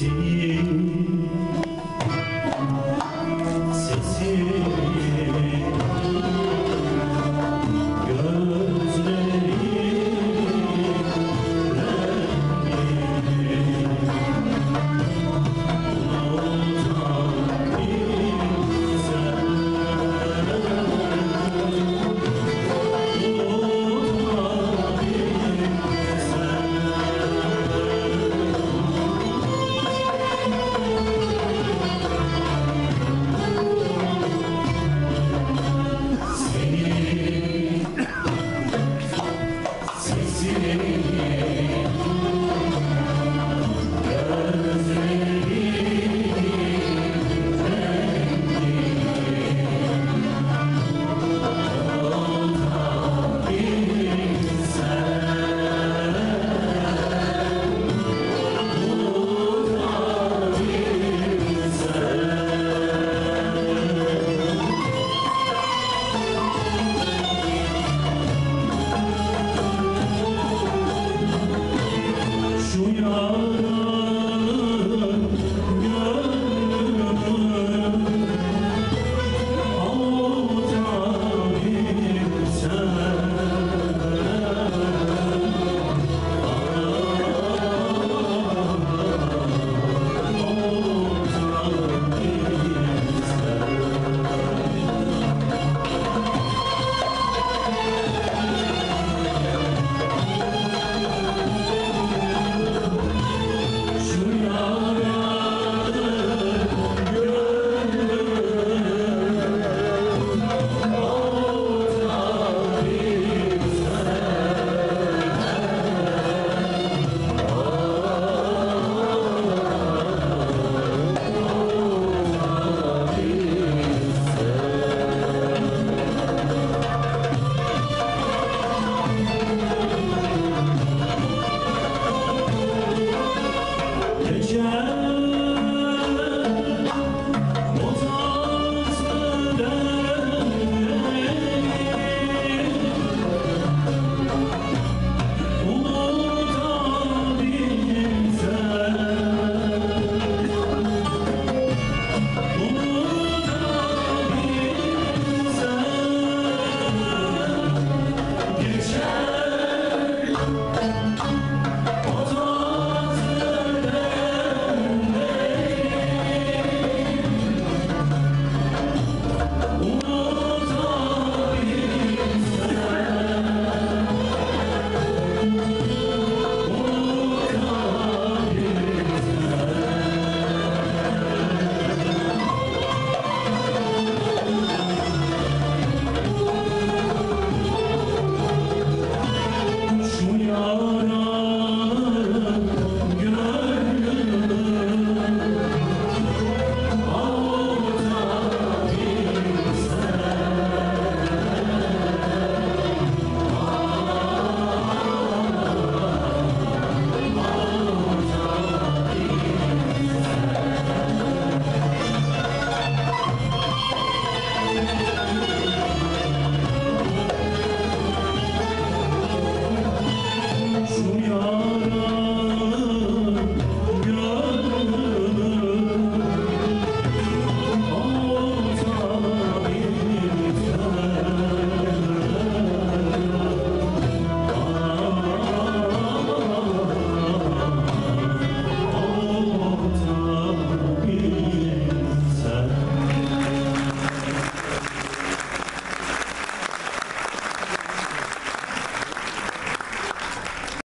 See Junior.